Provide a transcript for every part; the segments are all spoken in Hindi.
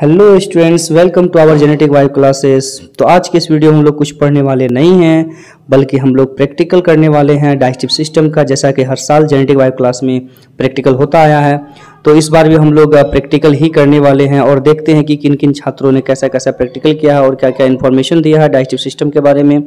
Hello students welcome to our genetic vibe classes तो आज के इस वीडियो में हम लोग कुछ पढ़ने वाले नहीं हैं, बल्कि हम लोग प्रैक्टिकल करने वाले हैं डाइजेस्टिव सिस्टम का, जैसा कि हर साल जेनेटिक वाइव क्लास में प्रैक्टिकल होता आया है। तो इस बार भी हम लोग प्रैक्टिकल ही करने वाले हैं और देखते हैं कि किन किन छात्रों ने कैसा कैसा प्रैक्टिकल किया है और क्या क्या इन्फॉर्मेशन दिया है डाइजेस्टिव सिस्टम के बारे में।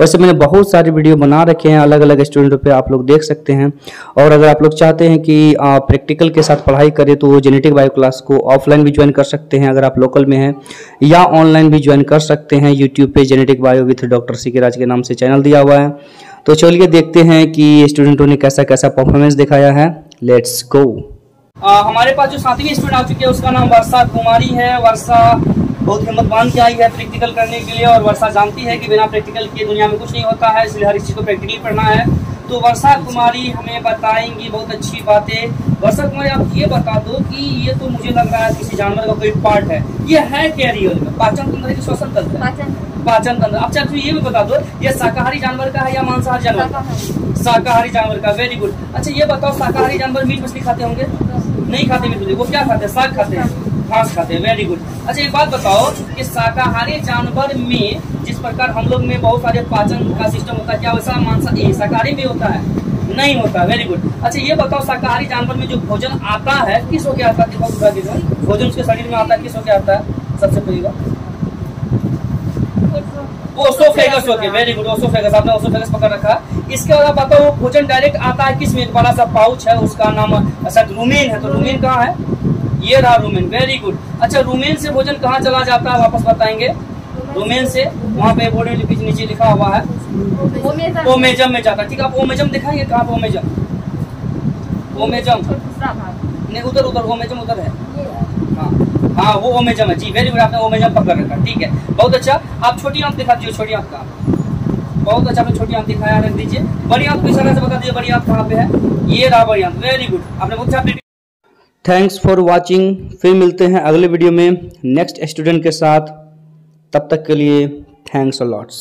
वैसे मैंने बहुत सारे वीडियो बना रखे हैं अलग अलग स्टूडेंटों पे आप लोग देख सकते हैं। और अगर आप लोग चाहते हैं कि प्रैक्टिकल के साथ पढ़ाई करें तो जेनेटिक बायो क्लास को ऑफलाइन भी ज्वाइन कर सकते हैं अगर आप लोकल में हैं। या ऑनलाइन भी ज्वाइन कर सकते हैं। यूट्यूब पर genetic bio with doctor C K Raj के नाम से चैनल दिया हुआ है। तो चलिए देखते हैं कि स्टूडेंटों ने कैसा कैसा परफॉर्मेंस दिखाया है। Let's go. हमारे पास जो सातवीं स्टूडेंट आ चुकी है, उसका नाम वर्षा कुमारी है। वर्षा बहुत हिम्मत बाँध के आई है प्रैक्टिकल करने के लिए और वर्षा जानती है कि बिना प्रैक्टिकल के दुनिया में कुछ नहीं होता है, इसलिए हर चीज़ को प्रैक्टिकली पढ़ना है। तो वर्षा कुमारी हमें बताएँगी बहुत अच्छी बातें। वर्षा कुमारी आप ये बता दो कि ये तो मुझे लग रहा है किसी जानवर का कोई पार्ट है। ये है क्या रियल में? पाचन तंत्र है कि श्वसन तंत्र है? पाचन तंत्र। अब चाहे ये भी बता दो ये शाकाहारी जानवर का है या मांसाहारी जानवर शाकाहारी। जानवर का वेरी गुड अच्छा ये बताओ शाकाहारी जानवर मीट मछली खाते होंगे? नहीं खाते मीट मछली वो क्या खाते हैं? साग खाते हैं। घास खाते हैं वेरी गुड अच्छा एक बात बताओ कि शाकाहारी जानवर में जिस प्रकार हम लोग में बहुत सारे पाचन का सिस्टम होता है, क्या वैसा मांसा शाकाहारी में होता है? नहीं होता वेरी गुड अच्छा ये बताओ शाकाहारी जानवर में जो भोजन आता है, किस हो के आता है? भोजन उसके शरीर में आता है, किस हो के आता है? सबसे पहली बात। Oesophagus okay very good oesophagus आपने ओसोफेगस पकड़ रखा। इसके बाद बताओ, वो भोजन डायरेक्ट आता है किसमें? एक बड़ा सा पाउच है, उसका नाम शायद रूमेन है तो रूमेन कहाँ है? ये रहा रूमेन वेरी गुड अच्छा रूमेन से भोजन कहाँ चला जाता है वापस बताएँगे? रूमेन से वहाँ पे बोर्ड में नीचे लिखा हुआ है। ओमेजम में जाता है। ठीक है आप ओमेजम दिखाएँगे कहाँ पे ओमेजम ओमेजम नहीं उधर उधर ओमेजम उधर है। हाँ। हाँ वो ओमेजम है। जी वेरी गुड आपने ओमेजम पकड़ रखा ठीक है बहुत अच्छा। आप छोटी आँख दिखा दीजिए छोटी आँख का। बहुत अच्छा आपने छोटी आँख दिखाया रख दीजिए। बड़ी आँख किस तरह से बता दीजिए बड़ी आँख कहाँ पे है? ये रहा बड़ी आँख। वेरी गुड आपने बहुत अच्छा थैंक्स फॉर वॉचिंग फिर मिलते हैं अगले वीडियो में नेक्स्ट स्टूडेंट के साथ। तब तक के लिए थैंक्स अ लॉट्स